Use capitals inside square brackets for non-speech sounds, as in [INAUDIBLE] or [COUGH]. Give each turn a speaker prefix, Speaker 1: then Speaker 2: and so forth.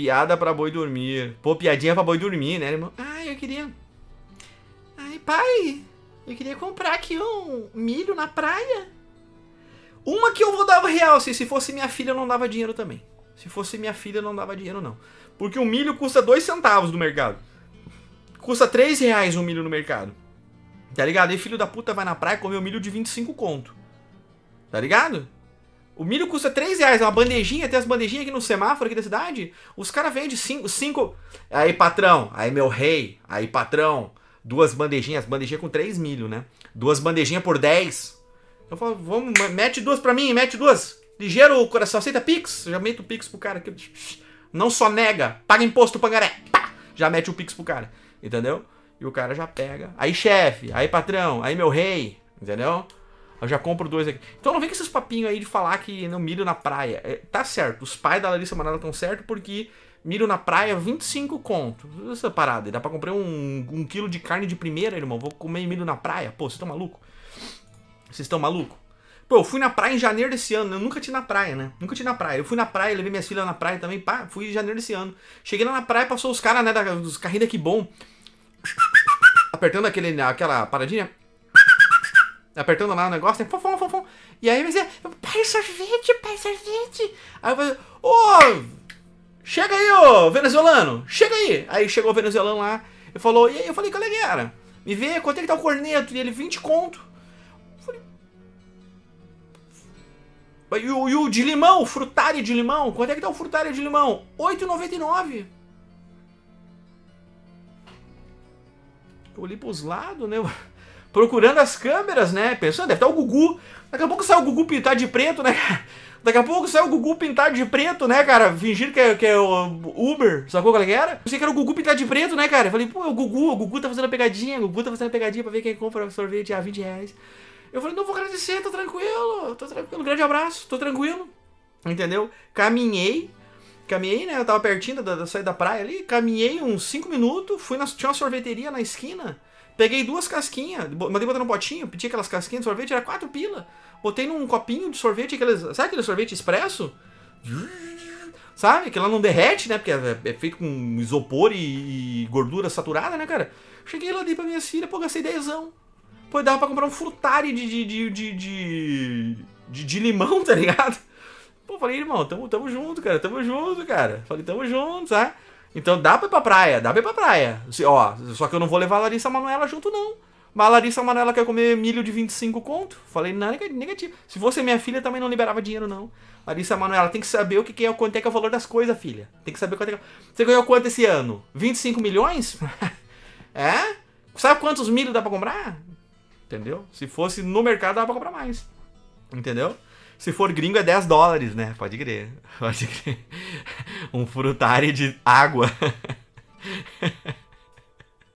Speaker 1: Piada pra boi dormir. Pô, piadinha pra boi dormir, né, irmão? Ai, eu queria. Ai, pai, eu queria comprar aqui um milho na praia. Uma que eu vou dar real, se, se fosse minha filha, eu não dava dinheiro também. Se fosse minha filha, eu não dava dinheiro, não. Porque o milho custa 2 centavos no mercado. Custa 3 reais um milho no mercado. Tá ligado? E filho da puta vai na praia comer um milho de 25 conto. Tá ligado? O milho custa 3 reais, é uma bandejinha, tem as bandejinhas aqui no semáforo aqui da cidade. Os caras vendem 5. Cinco... Aí, patrão, aí meu rei, aí, patrão. Duas bandejinhas, bandejinha com 3 milho, né? Duas bandejinhas por 10. Eu falo, vamos, mete duas pra mim, mete duas. Ligeiro coração, aceita Pix? Já meto o Pix pro cara aqui. Não só nega, paga imposto pangaré. Pá, já mete o Pix pro cara, entendeu? E o cara já pega. Aí, chefe, aí, patrão, aí, meu rei, entendeu? Eu já compro dois aqui. Então não vem com esses papinhos aí de falar que no milho na praia. É, tá certo, os pais da Larissa Manoela estão certo porque milho na praia, 25 conto. Essa parada. Dá pra comprar um, um quilo de carne de primeira, irmão. Vou comer milho na praia. Pô, vocês estão maluco? Vocês estão maluco? Pô, eu fui na praia em janeiro desse ano. Eu nunca tinha na praia, né? Nunca tinha na praia. Eu fui na praia, levei minhas filhas na praia também. Pá, fui em janeiro desse ano. Cheguei lá na praia, passou os caras, né, dos carrinhos daqui bom. Apertando aquele, aquela paradinha apertando lá o negócio, né? Fofão, fofão. E aí dizer, pai, sorvete, pai, sorvete. Aí eu falei, ô, chega aí, ô, venezuelano, chega aí. Aí chegou o venezuelano lá e falou, e aí eu falei, qual é era? Me vê, quanto é que tá o corneto? E ele, 20 conto. E o, e o de limão, frutário de limão, quanto é que tá o frutário de limão? 8,99. Eu olhei pros lados, né? Procurando as câmeras, né? Pensando, deve estar o Gugu. Daqui a pouco sai o Gugu pintado de preto, né? Daqui a pouco sai o Gugu pintado de preto, né, cara? Fingir que é, que é o Uber, sacou qual é que era? Eu sei que era o Gugu pintado de preto, né, cara? Eu falei, pô, é o Gugu, o Gugu tá fazendo a pegadinha, o Gugu tá fazendo a pegadinha pra ver quem compra sorvete a 20 reais. Eu falei, não vou agradecer, tô tranquilo, tô tranquilo, grande abraço, tô tranquilo. Entendeu? Caminhei, caminhei, né? Eu tava pertinho da, da saída da praia ali, caminhei uns 5 minutos, fui na. Tinha uma sorveteria na esquina. Peguei duas casquinhas, mandei botar no potinho, pedi aquelas casquinhas de sorvete, era quatro pila. Botei num copinho de sorvete, aqueles, sabe aquele sorvete expresso? Sabe? Que ela não derrete, né? Porque é, é feito com isopor e, gordura saturada, né, cara? Cheguei lá, dei pra minha filha, pô, gastei dezão. Pô, dava pra comprar um frutari de, de, de, de, de, de, de limão, tá ligado? Pô, falei, irmão, tamo, tamo junto, cara, tamo junto, cara. Falei, tamo junto, sabe? Então dá pra ir pra praia, dá pra ir pra praia. Ó, só que eu não vou levar a Larissa Manoela junto, não. Mas a Larissa Manoela quer comer milho de 25 conto. Falei, não, negativo. Se fosse minha filha, também não liberava dinheiro, não. Larissa Manoela tem que saber o que é, quanto é que é o valor das coisas, filha. Tem que saber quanto é que é. Você ganhou quanto esse ano? 25 milhões? [LAUGHS] é? Sabe quantos milho dá pra comprar? Entendeu? Se fosse no mercado, dá pra comprar mais. Entendeu? Se for gringo é 10 dólares, né? Pode crer. [LAUGHS] Pode crer. Um frutari de água. [LAUGHS]